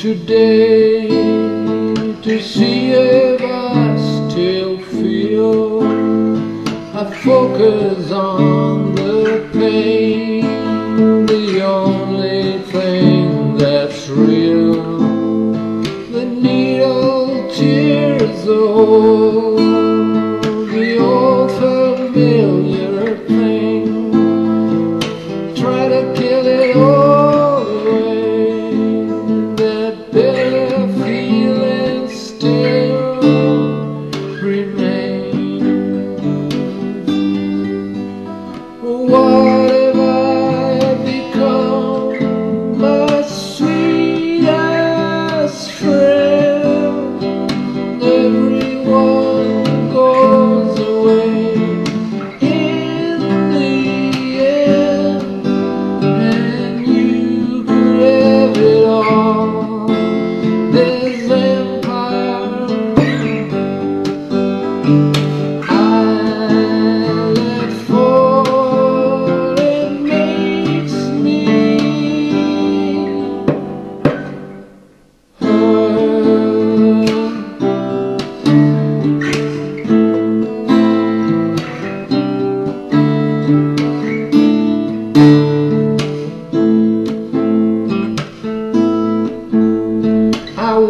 today to see if I still feel. I focus on the pain, the only thing that's real. The needle tears old.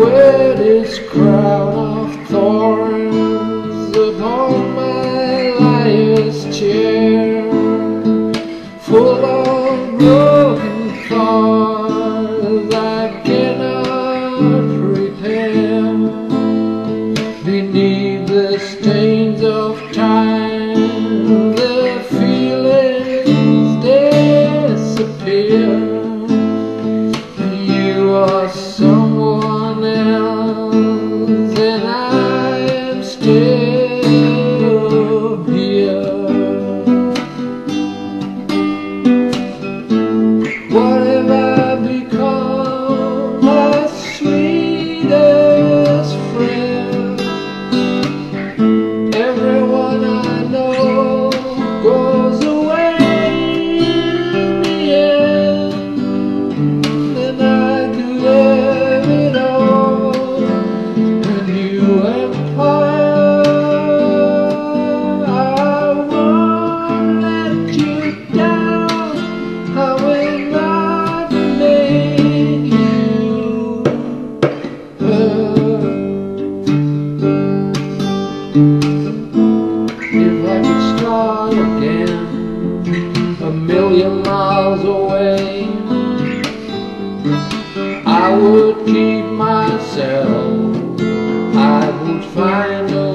wear this crown of thorns upon my liar's chair. If I could start again A million miles away I would keep myself. I would find a